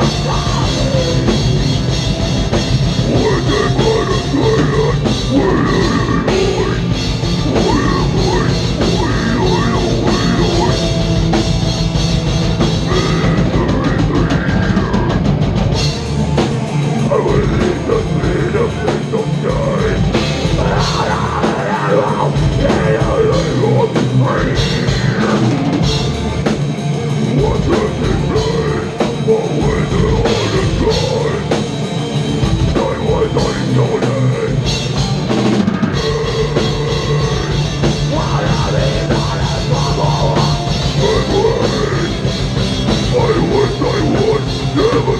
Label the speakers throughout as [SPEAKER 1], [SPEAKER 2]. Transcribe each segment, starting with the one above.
[SPEAKER 1] c'est Yeah,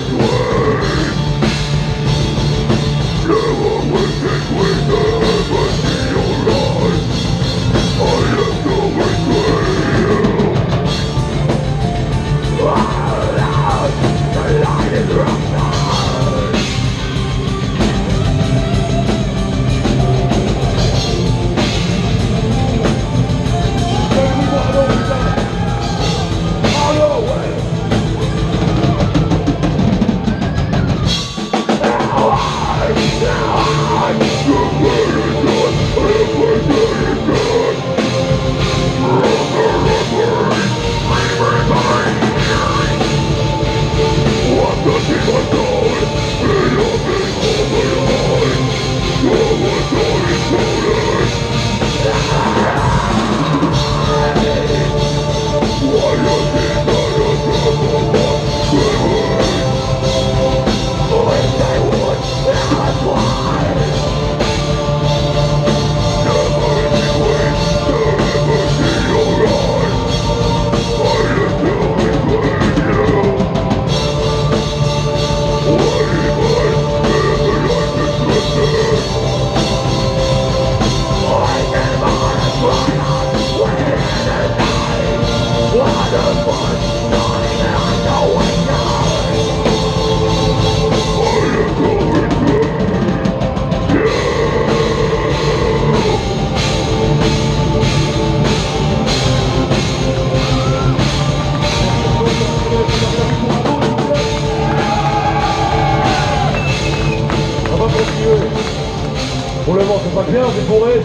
[SPEAKER 1] bourré,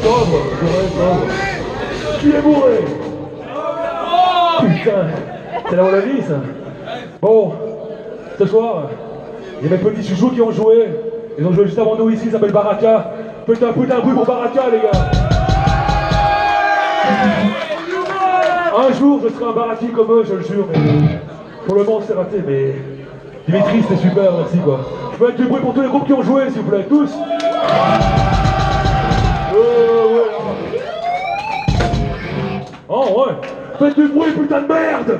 [SPEAKER 1] Putain, c'est la la vie, ça. Bon, ce soir, il y a mes petits chouchous qui ont joué. Ils ont joué juste avant nous ici, ça s'appelle Baraka. Putain, putain, bruit pour Baraka, les gars. Un jour, je serai un baraki comme eux, je le jure, mais pour le moment, c'est raté, mais Dimitri, c'était super, merci quoi. Je peux être du bruit pour tous les groupes qui ont joué, s'il vous plaît, tous. Oh. Faites du bruit, putain de merde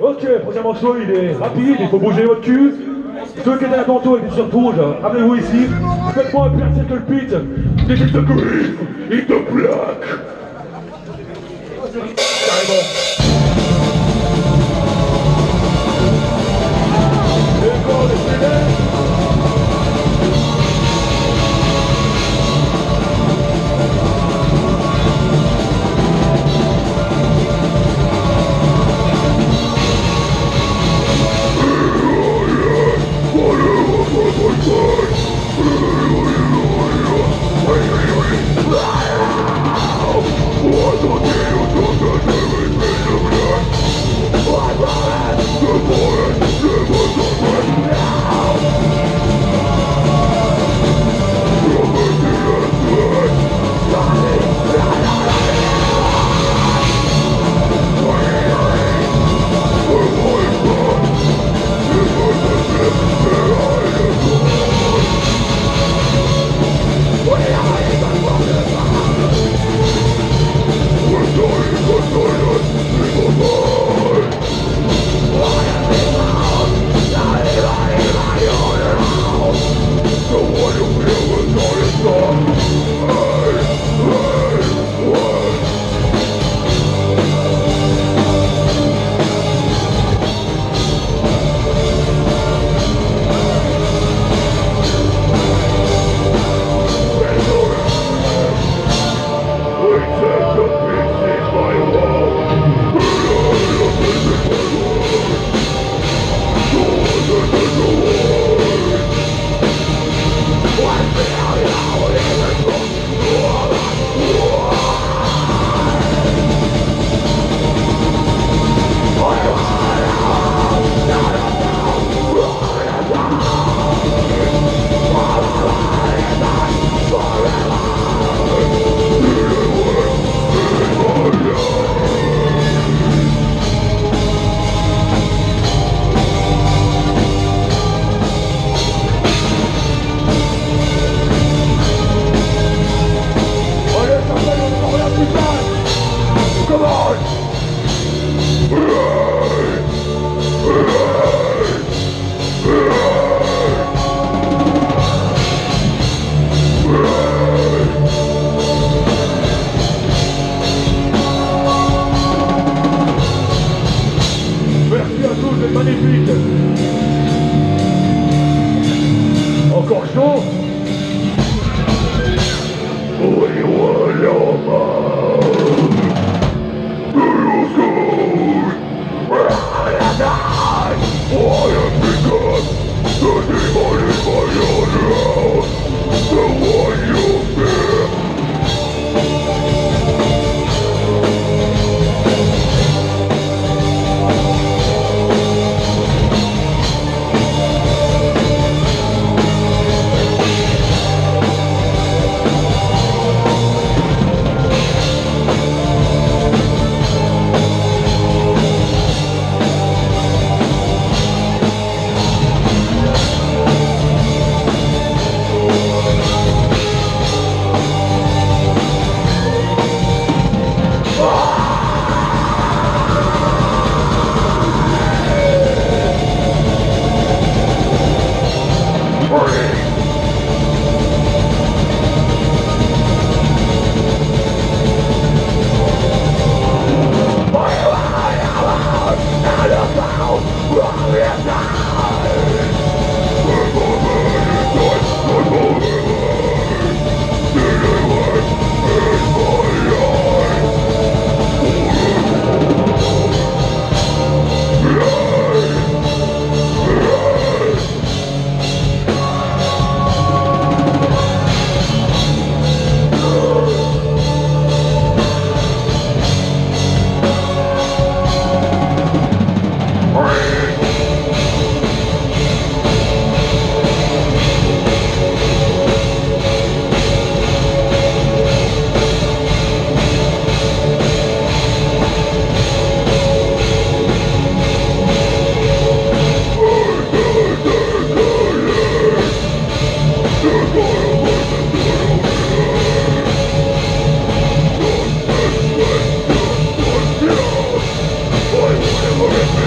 [SPEAKER 1] Ok, prochain morceau, il est rapide, il faut bouger votre cul. Ceux qui étaient là tantôt avec des shirts rouges, amenez-vous ici. Faites-moi un plat circle pit. This is the grief, in the black.
[SPEAKER 2] Come on! Sonic Peter. Horror.